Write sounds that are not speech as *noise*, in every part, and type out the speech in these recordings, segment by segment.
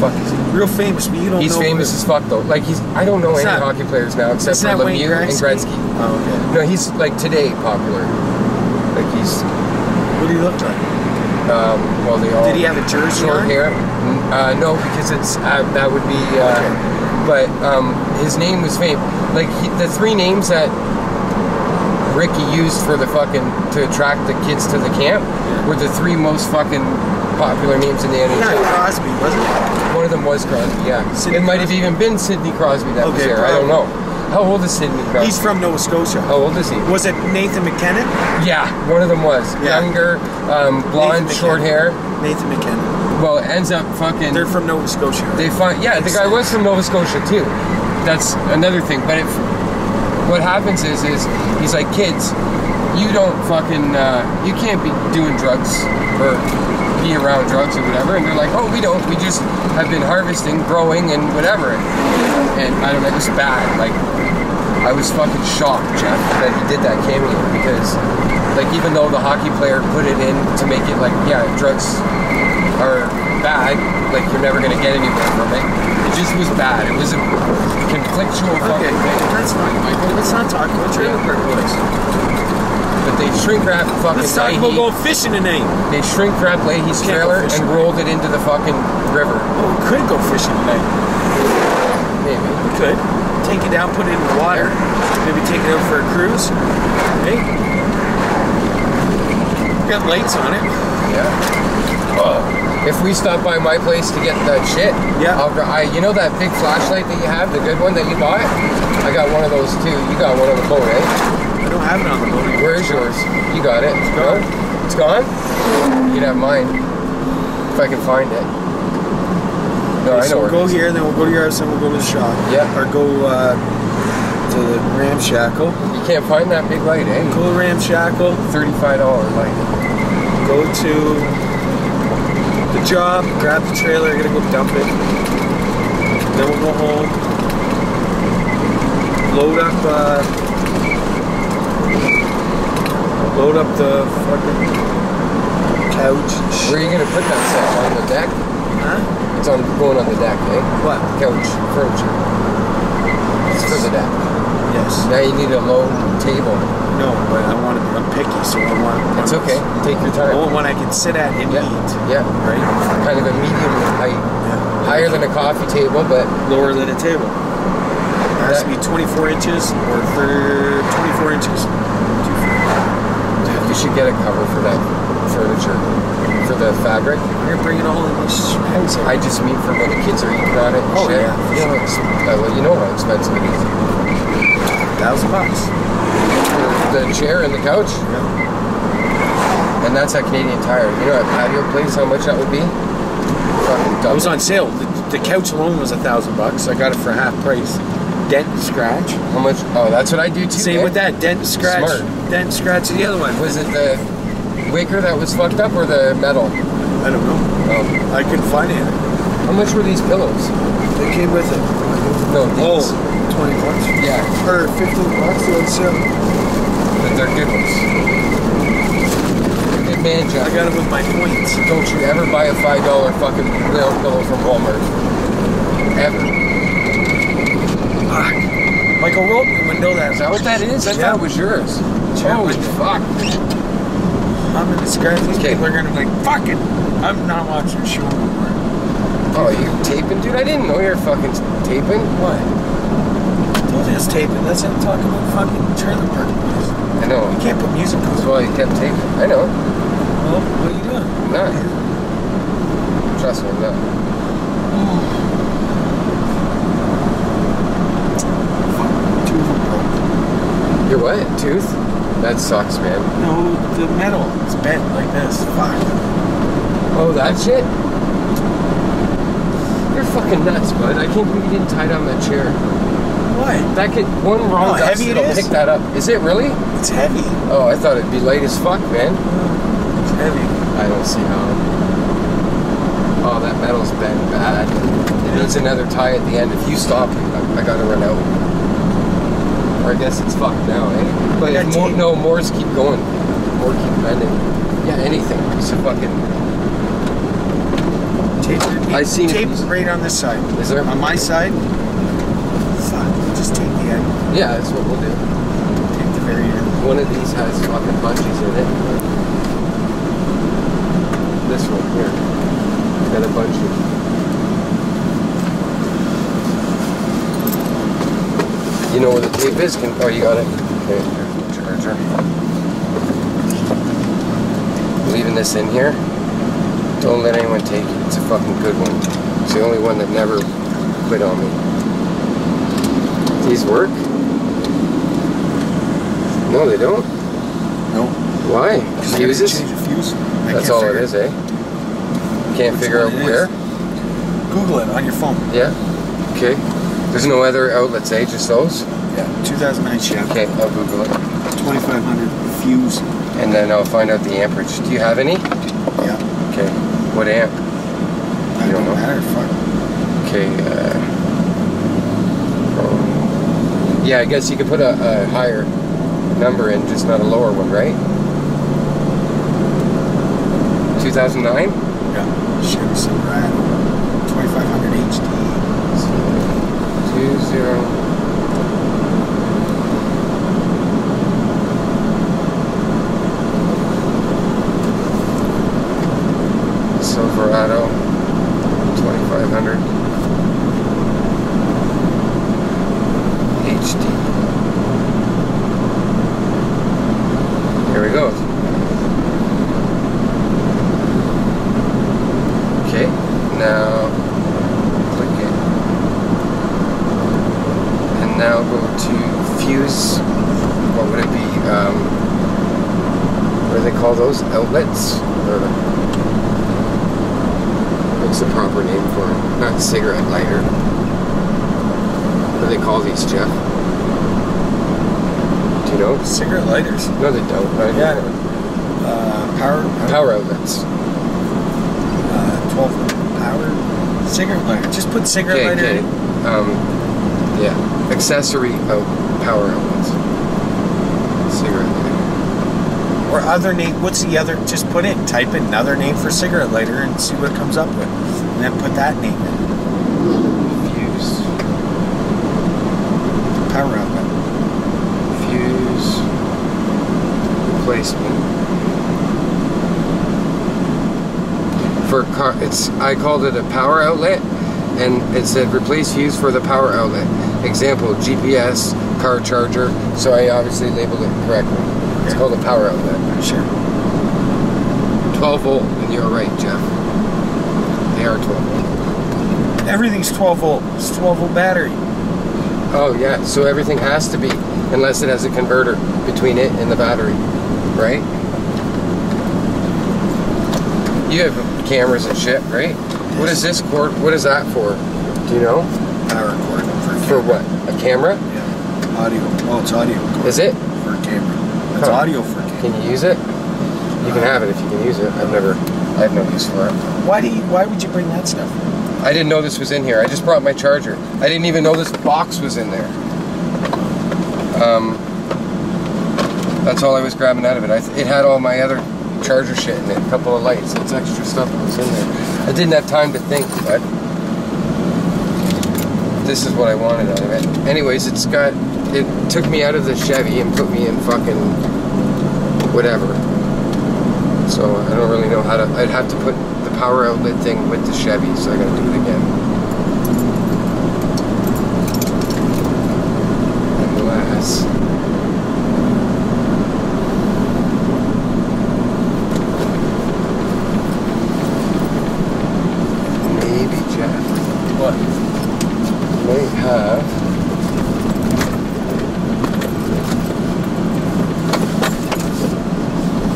fuck is he? Real famous, but you don't He's know. famous as fuck though. Like he's I don't know What's any that? hockey players now except Is for that Wayne Lemieux and Gretzky? Gretzky. Oh, okay. No, he's like today popular. Like he's What do you look like? um, well they all Did he have a jersey short on? hair. Uh, no, because it's uh, that would be. Uh, Okay. But um, his name was famous. Like he, the three names that Ricky used for the fucking to attract the kids to the camp were the three most fucking popular names in the NHL. Yeah, Crosby, wasn't it? One of them was Crosby. Yeah, Sidney it might have even been Sidney Crosby that was Okay, there. I don't know. How old is Sidney Crosby? He's from Nova Scotia. How old is he? Was it Nathan MacKinnon? Yeah, one of them was Yeah. younger, um, blonde, short hair. Nathan MacKinnon. Well, it ends up fucking. They're from Nova Scotia. They find yeah, the guy was from Nova Scotia too. That's another thing. But if what happens is is he's like kids, you don't fucking uh, you can't be doing drugs or be around drugs or whatever. And they're like, oh, we don't. We just have been harvesting, growing, and whatever. And I don't know. It was bad. Like I was fucking shocked, Jeff, that he did that cameo because like even though the hockey player put it in to make it like yeah, drugs are bad, like you're never gonna get anywhere from it. It just was bad. It was a conflictual Okay, fucking thing. that's fine, Michael. Let's not talk about trailer park boys. But they shrink wrap fucking Let's talk about going fishing tonight. They shrink wrap Lahey's trailer and rolled it into the fucking river. Oh, we could go fishing tonight. Maybe. We could. Take it down, put it in the water. Maybe take it out for a cruise. Hey. Got lights on it. Yeah. Oh. If we stop by my place to get that shit, Yeah. I'll, I, you know that big flashlight that you have, the good one that you bought? I got one of those too. You got one on the boat, eh? Have it on the. Where is yours? You got it. It's gone. It's gone? You can have mine. If I can find it. No, I so we'll go here, then we'll go to your house, then we'll go to the shop. Yeah. Or go uh, to the Ramshackle. You can't find that big light, eh? Go to Ramshackle. $35 light. Go to the job, grab the trailer, I gotta go dump it. Then we'll go home. Load up uh load up the fucking couch. and shit. Where are you gonna put that stuff? On the deck? Huh? It's on going on the deck, eh? What? Couch, furniture. It's for the deck. Yes. Now you need a low table. No, but I want to I'm picky, so I want It's one- okay. Take your I time. want one I can sit at and Yeah. eat. Yeah. Right? Kind of a medium height. Yeah. Higher than a coffee table, but Lower than a table. It has to be 24 inches or thir 24 inches. You should get a cover for that furniture. For the fabric. We're gonna bring it all in this house. I just mean for when the kids are eating on it. Oh, shit. yeah, You know, it's, uh, well, you know how expensive it is. thousand bucks. The chair and the couch. Yeah. And that's at Canadian Tire. You know, at patio place, how much that would be? Fucking It was on sale. The, the couch alone was a thousand bucks. I got it for half price. Dent scratch. How much? Oh, that's what I do too. Same eh? with that. Dent scratch. Smart. Dent scratch the other one. Was it the wicker that was fucked up or the metal? I don't know. Oh. I couldn't find it. How much were these pillows? They came with it. No, Oh, 20 bucks. Yeah, Or 15 bucks on sale. but they're good ones. Good man, I got it with my points. Don't you ever buy a five dollar fucking nail pillow from Walmart. Ever. Fuck. Michael rolled your window that. Is that what that is? I Yeah. thought it was yours. Holy fuck. I'm in the scratch. These Okay. people are gonna be like, fuck it. I'm not watching show no more. Oh, you taping? Dude, I didn't know you were fucking taping. What? Told you it's taping. That's how I'm talking about fucking trailer park boys. I know. You can't put music on. That's why you kept taping. I know. Well, what are you doing? I'm not. Trust me, I'm *sighs* not. Two of them broke. Your what? Tooth? That sucks, man. No, the metal. It's bent like this. Fuck. Oh, that shit? You're fucking nuts, bud. I can't believe you didn't tie down that chair. What? That could one wrong How dust, heavy it it'll is? pick that up. Is it really? It's heavy. Oh, I thought it'd be light as fuck, man. It's heavy. I don't see how. Oh, that metal's bent bad. It needs another tie at the end. If you stop, I, I gotta run out. Or I guess it's fucked now, eh? But if more, no, mores keep going. More keep bending. Yeah, anything. A fucking. Tape, I seen it. tape right on this side. Is there? On my side, fuck, just tape the end. Yeah, that's what we'll do. Tape the very end. One of these has fucking bungees in it. This one here. Got a bungee. You know where the tape is? Can, oh, you got it? Okay, here's the charger. Leaving this in here. Don't let anyone take it. It's a fucking good one. It's the only one that never quit on me. These work? No, they don't. No. Why? Fuses? Change a fuse. I That's all it is, eh? Can't figure out where? is. Google it on your phone. Yeah. Okay. There's no other outlets, eh? Just those? Yeah. 2009 Chevy. Okay, I'll Google it. 2500 fuse. And then I'll find out the amperage. Do you have any? Yeah. Okay. What amp? I You don't don't know? matter. Fuck. Okay. Uh, oh. yeah, I guess you could put a, a higher number in, just not a lower one, right? 2009? Yeah. Chevy Silverado. 2500 HD. Two zero. Silverado, twenty-five hundred. HD. Here we go. Okay, now click it. And now go to fuse. What would it be? Um, what do they call those? Outlets? Or what's the proper name for it? Not cigarette lighter. What do they call these, Jeff? Do you know? Cigarette lighters. No, they don't. Yeah. Uh, power. Power outlets. Uh, 12 power. Cigarette lighter. Just put cigarette Okay, lighter okay. Um, yeah. Accessory out power outlets. Cigarette lighter. Or other name. What's the other? Just put in. Type in another name for cigarette lighter and see what it comes up with. And then put that name in. Fuse. Power outlet. Fuse. Replacement. For car, it's I called it a power outlet, and it said replace fuse for the power outlet. Example: GPS, car charger. So I obviously labeled it correctly. It's Okay. called a power outlet. Sure. 12 volt, and you're right, Jeff. They are 12 volt. Everything's 12 volt. It's 12 volt battery. Oh yeah, so everything has to be, unless it has a converter between it and the battery, right? You have cameras and shit, right? What is this cord? What is that for? Do you know? Power cord for, For what? A camera? Yeah. Audio. Oh, it's audio. cord Is it? For a camera. It's Huh. audio for a camera. Can you use it? You can uh, have it if you can use it. I've never, I have no use for it. Why do you? Why would you bring that stuff? I didn't know this was in here. I just brought my charger. I didn't even know this box was in there. Um, that's all I was grabbing out of it. I, it had all my other charger shit in it, a couple of lights. It's extra stuff that was in there. I didn't have time to think, but this is what I wanted out of it. Anyways, it's got. It took me out of the Chevy and put me in fucking whatever. So I don't really know how to. I'd have to put the power outlet thing with the Chevy, so I gotta do it again. Unless. Maybe Jeff What? might have.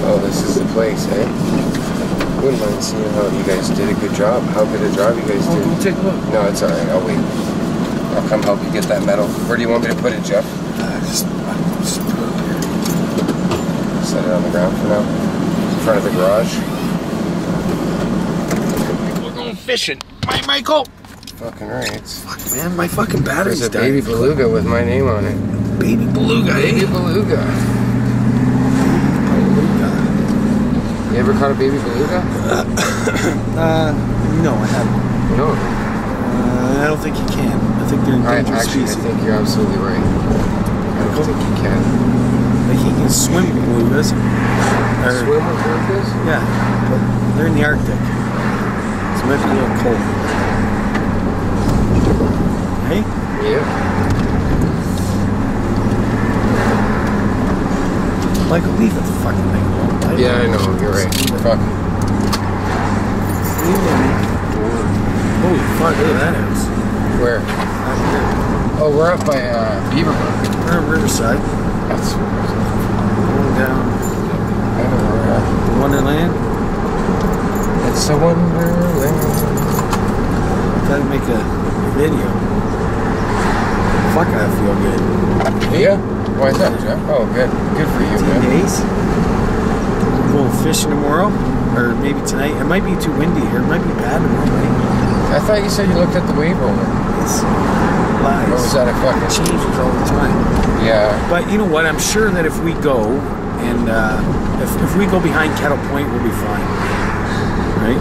Oh, this is the place, eh? Wouldn't mind seeing how you guys did a good job. How good a job you guys Well, did. go take a look. No, it's alright. I'll wait. I'll come help you get that metal. Where do you want me to put it, Jeff? Uh, just, just put it here. Set it on the ground for now. In front of the garage. We're going fishing. My Michael. Fucking right. Fuck, man, my fucking battery's There's a dying. baby beluga with my name on it. Baby beluga, Baby eh? beluga. Beluga. You ever caught a baby beluga? Uh, *coughs* No, I haven't. No. Uh, I don't think you can. I think they're I, endangered actually, I species. think you're absolutely right. I don't think you can. Like he can swim with belugas. Or, Swim with belugas? Yeah, but they're in the Arctic. So it might be a little cold. Hey? Yeah. Michael, leave the fucking thing alone. Yeah, I know. You're right. Fuck. Leave it alone. Holy fuck, look at that house. Where? Out here. Oh, we're up by uh, Beaverbrook. We're on Riverside. That's. Going down I know where we're at. Wonderland. It's a wonderland. Gotta make a video. Fuck, I feel good. Yeah? Why is that, Jeff? Oh, good. Good for you, 10 man. days. We'll fish fishing tomorrow. Or maybe tonight. It might be too windy here. It might be bad tomorrow night. I thought you said you looked at the wave roller. It's Or was that a It fucking... changes all the time. Yeah. But you know what? I'm sure that if we go and uh, if, if we go behind Kettle Point, we'll be fine. Right?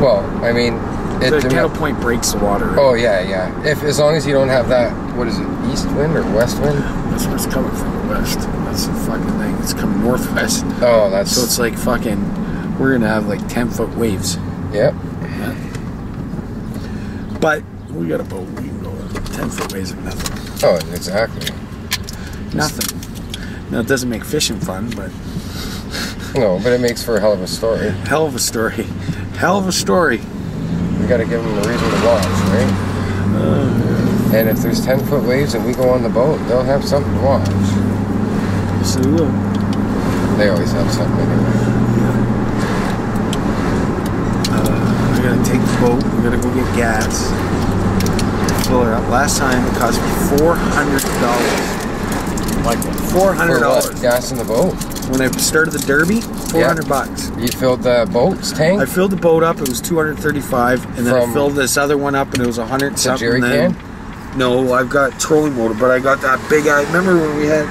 Well, I mean... It, The Kettle Point breaks the water. right? Oh, yeah, yeah. If As long as you don't have that... What is it? East wind or west wind? That's where it's coming from the west. That's the fucking thing. It's coming northwest. Oh, that's... So it's like fucking. We're gonna have like ten foot waves. Yep. But we got a boat. We can go ten foot waves of nothing. Oh, exactly. Nothing. Now it doesn't make fishing fun, but No, but it makes for a hell of a story. hell of a story. Hell of a story. We gotta give them a reason to watch, right? Uh. And if there's 10 foot waves and we go on the boat, they'll have something to watch. So we will. They always have something anyway. Take the boat. We gotta go get gas. Fill her up. Last time it cost me four hundred dollars. Like four hundred dollars. Gas in the boat? When I started the Derby, four hundred bucks. You filled the boat's tank? I filled the boat up. It was two hundred thirty-five, and then From- I filled this other one up, and it was a hundred something. jerry then- can? No, I've got trolling motor, but I got that big. I remember when we had.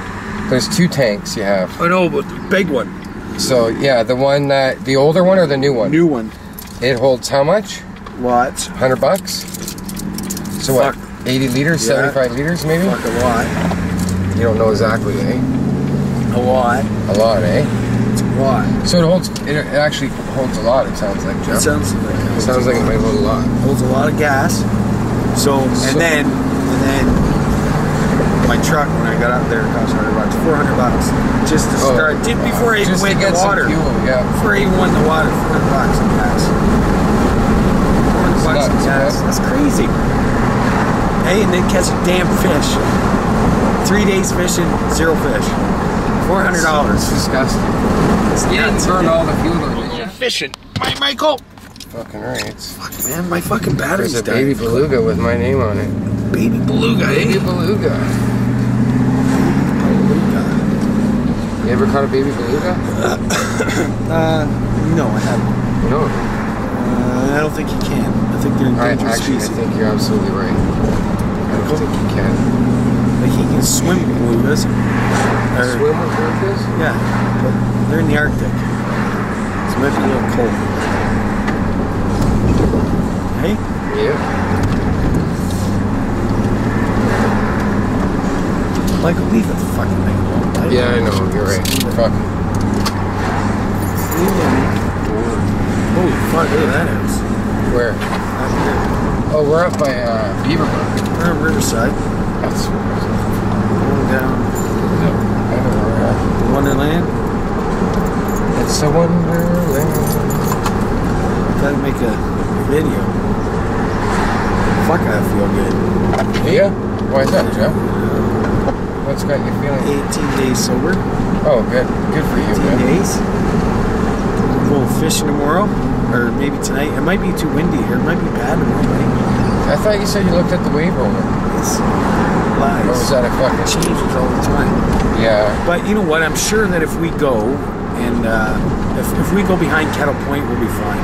There's two tanks you have. I know, but the big one, So, yeah, the one that, the older one or the new one? new one. It holds how much? Lots. 100 bucks? So what? 80 liters, Yeah. 75 liters maybe? Fuck a lot. You don't know exactly, eh? A lot. A lot, eh? It's a lot. So it holds, it, it actually holds a lot, it sounds like, It sounds like It sounds like it might hold a lot. holds a lot of gas. So, and So- and then my truck when I got out there it cost hundred bucks, four hundred bucks, just to Oh, start, just before I even Just to get the some water. fuel, yeah. Before I even went the water, four hundred bucks in gas. Four hundred bucks in gas. That's crazy. Hey, and then catch a damn fish. Three days fishing, zero fish. Four hundred dollars. It's disgusting. You didn't burn all the fuel did you? Fishing. My Michael. Fucking right. Fuck man, my fucking battery's There's a baby beluga with my name on it. Baby beluga, Baby eh? beluga. You ever caught a baby beluga? *coughs* Uh, no, I haven't. No. Uh, I don't think you can. I think they're I, endangered actually, I species. think you're absolutely right. I don't think you can. Like he can swim with belugas. Or, Swim with belugas? Yeah, but they're in the Arctic. So it might be a little cold. Hey? Yeah. Michael, leave the fucking thing alone. Yeah, I know. You're right. Fuck. Leave it alone. Holy fuck, look at that house. Where? Out here. Oh, we're up by uh, Beaverbrook. We're on Riverside. That's. Going down I know where we're. Wonderland. It's a wonderland. Gotta make a video. Fuck, I feel good. Yeah? Why is that, Jeff? What's got you feeling? 18 days sober. Oh, good. Good for you, 18 man. days. We'll fishing tomorrow. Or maybe tonight. It might be too windy here. It might be bad tomorrow night. I thought you said you looked at the wave roller. It's Or was that a It fucking... changes all the time. Yeah. But you know what? I'm sure that if we go and uh, if, if we go behind Kettle Point, we'll be fine.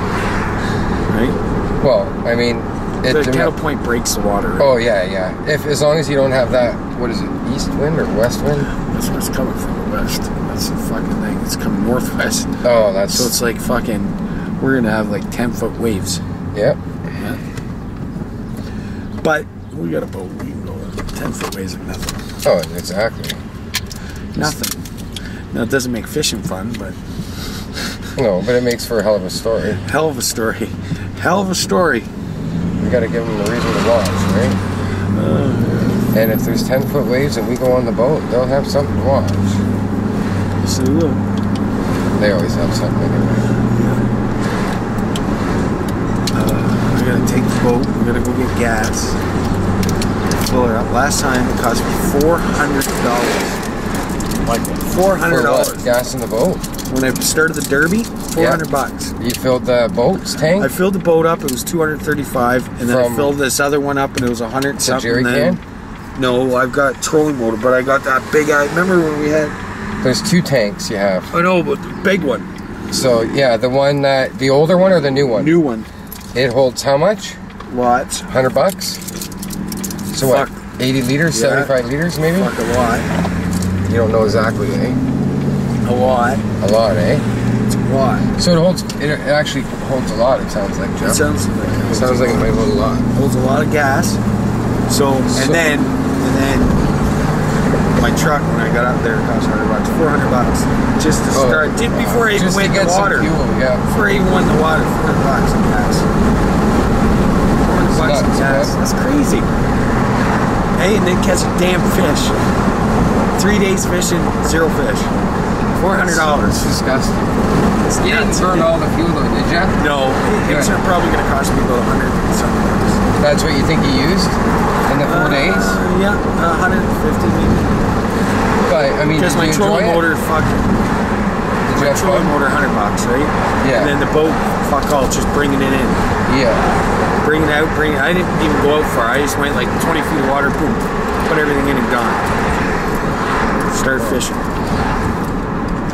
Right? Well, I mean... It, The Kettle Point breaks the water. Oh, yeah, yeah. If As long as you don't have that... What is it? East wind or west wind? That's where it's coming from the west. That's the fucking thing. It's coming northwest. Oh, that's... So it's like fucking. We're gonna have like ten foot waves. Yep. But we got a boat. We can go ten foot waves of nothing. Oh, exactly. Nothing. Now it doesn't make fishing fun, but No, but it makes for a hell of a story. hell of a story. Hell of a story. We got to give them the reason to watch, right? and if there's 10 foot waves and we go on the boat, they'll have something to watch. So we will. They always have something anyway. Uh, we gotta take the boat. We gotta go get gas. Fill it up. Last time it cost me four hundred dollars. Like four hundred For what? dollars. Gas in the boat. When I started the Derby, four hundred bucks. You filled the boat's tank? I filled the boat up. It was two hundred thirty-five, and then I filled this other one up, and it was a hundred the something. jerry can? No, I've got trolling motor, but I got that big. I remember when we had. There's two tanks you have. I know, but the big one, So, yeah, the one that, the older one or the new one? new one, It holds how much? lots, 100 bucks? So what? 80 liters, Yeah. 75 liters maybe? fuck a lot, You don't know exactly, eh? A lot, A lot, eh? it's a lot. So it holds, it actually holds a lot, it sounds like, It Jeff. sounds like It sounds like it might hold a lot. holds a lot of gas. So and So- then and then my truck when I got out there it cost hundred bucks, four hundred bucks just to Oh, start. Did before I even went in get the some water. fuel, yeah. Before I even went in the water, four hundred bucks in gas. Four hundred bucks in gas. That's crazy. Hey, and then catch a damn fish. Three days fishing, zero fish. Four hundred dollars. It's disgusting. You didn't burn all the fuel though, did you? No, it's Good. probably going to cost me about a hundred something. That's what you think you used in the four days? Uh, yeah, a hundred and fifty maybe. But, I mean, Because my trolling motor, fuck, Did my trolling motor, hundred bucks, right? Yeah. And then the boat, fuck all, just bringing it in, Yeah. bring it out, bring it. I didn't even go out far. I just went like twenty feet of water, boom, put everything in and gone. Start fishing.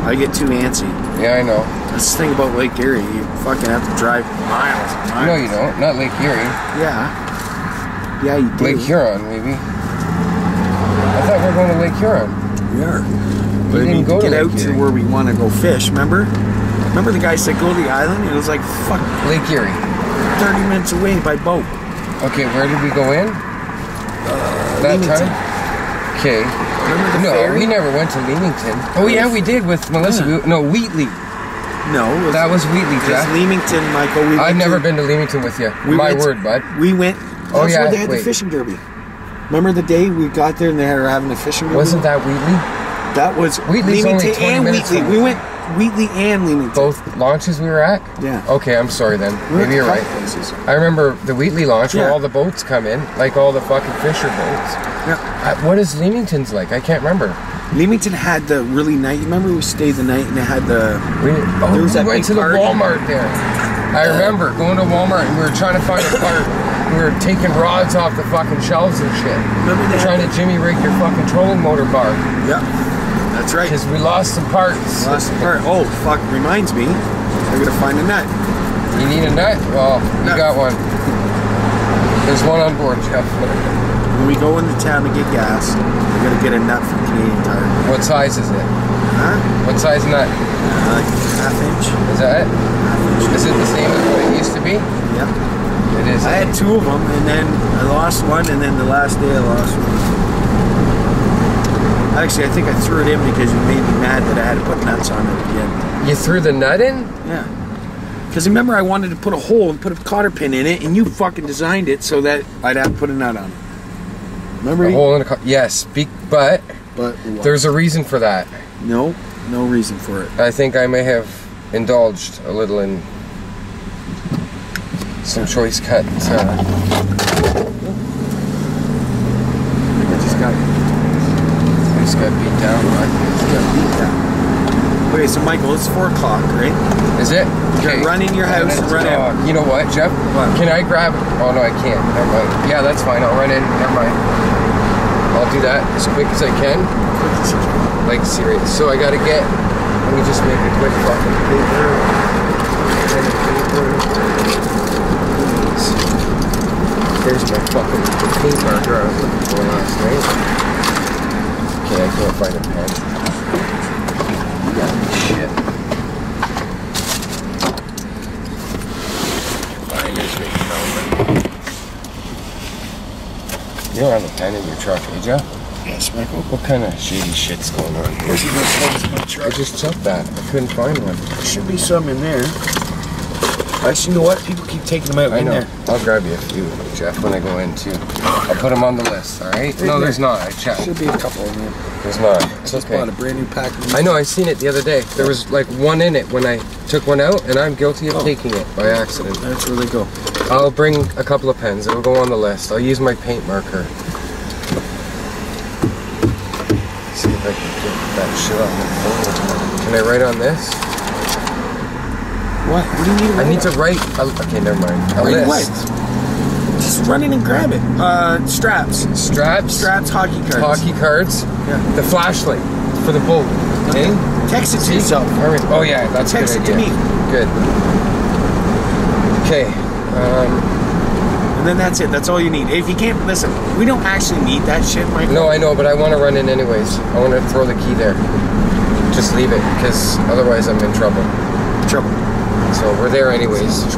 I get too antsy. Yeah, I know. That's the thing about Lake Erie. You fucking have to drive miles. and miles. No, you don't. Not Lake Erie. Yeah. Yeah, you do. Lake Huron, maybe. I thought we were going to Lake Huron. We are. We But didn't mean, go to to get Lake out to where we want to go fish. Remember? Remember the guy said go to the island? It was like fuck Lake Erie. 30 minutes away by boat. Okay, where did we go in? Uh, that Leamington. time? Okay. No, ferry? we never went to Leamington. Oh yeah, we did with Melissa. Yeah. We, no, Wheatley. No, was, That was Wheatley, it was Leamington, Michael. We I've never to- been to Leamington with you. we My word, bud. We went. Oh, yeah, where they had wait. the fishing derby. Remember the day we got there and they were having the fishing derby? Wasn't that Wheatley? That was Wheatley's only Leamington 20 and minutes Wheatley. from- We went Wheatley and Leamington. Both launches we were at? Yeah. Okay, I'm sorry then. We Maybe you're right. places. I remember the Wheatley launch where all the boats come in, like all the fucking fisher boats. Yeah. Uh, what is Leamington's like? I can't remember. Leamington had the really night. You Remember we stayed the night and they had the. We, oh, There was we that went big to the party. Walmart there. I remember going to Walmart and we were trying to find a part. We were taking rods off the fucking shelves and shit. Remember they trying to jimmy rig your fucking trolling motor bar Yeah, that's right. because we lost some parts. Last part. Oh fuck! Reminds me. I gotta find a nut. You need a nut? Well, you Nut. got one. There's one on board, Jeff. When we go into town to get gas, we're going to get a nut from Canadian Tire. What size is it? Huh? What size nut? Uh, like half inch. Is that it? Half inch. Is it the same as what it used to be? Yep. It is. I had two of them, and then I lost one, and then the last day I lost one. Actually, I think I threw it in because you made me mad that I had to put nuts on it again. You threw the nut in? Yeah. Because remember, I wanted to put a hole and put a cotter pin in it, and you fucking designed it so that I'd have to put a nut on it. Remember? A you? hole in a car. Yes, be- but But what? there's a reason for that. no, no reason for it. I think I may have indulged a little in some choice cut. Uh, I think I just got, just got beat down. just got beat down. Okay, so Michael, it's four o'clock, right? Is it? You're Okay. run in your house and run out. Uh, You know what, Jeff? What? Can I grab? Oh no, I can't. Never mind. Yeah, that's fine. I'll run in. Never mind. I'll do that as quick as I can. Like serious. So I gotta get. Let me just make a quick fucking paper. Paper. There's my fucking paint marker I was looking for last night. Okay, I can't find a pen. Shit. Finders You don't have a pen in your truck, did ya? Yes, Michael. What kind of shady shit's going on here? I just checked that. I couldn't find one. There should be some in there. Actually, you know what? People keep taking them out I in know. there. I'll grab you a few, Jeff, when I go in too. I'll put them on the list, all right? No, there's not. I checked. Should be a couple in there. There's not. It's Just okay. bought a brand new pack. Of I know. I seen it the other day. There was like one in it when I took one out, and I'm guilty of Oh. taking it by accident. That's where they go. I'll bring a couple of pens. It'll go on the list. I'll use my paint marker. See if I can get that shit on the phone. Can I write on this? What? What do you need? I need to write. A, okay, never mind. A Write list. what? Just run in and grab it. Uh, straps. Straps. Straps, hockey cards. Hockey cards. Yeah. The flashlight for the boat. Okay. Text it to See? yourself. All right. Oh yeah, that's Text a it good to me. Good. Okay. Um, And then that's it. That's all you need. If you can't listen, we don't actually need that shit, Michael. no, I know, but I want to run in anyways. I want to throw the key there. Just leave it, because otherwise I'm in trouble. Trouble. So we're there anyways.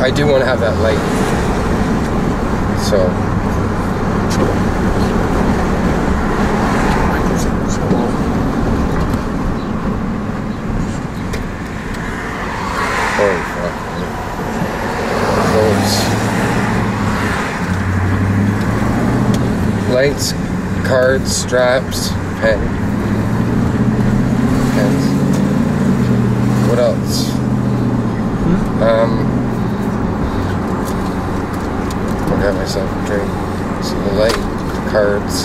I do want to have that light. So holy fuck. Lights, cards, straps, pen. Pens. What else? Um, I got myself a drink. So the light, cards,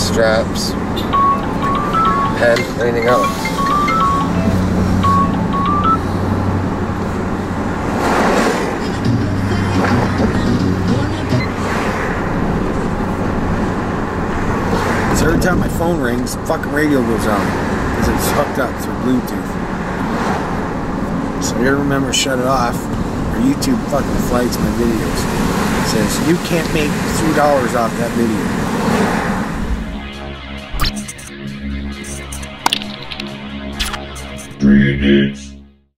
straps, pen, anything else. Every time my phone rings, fucking radio goes on. Because it's hooked up through Bluetooth. So you gotta remember shut it off. Or YouTube fucking flags my videos. It says, you can't make $3 off that video. Three idiots.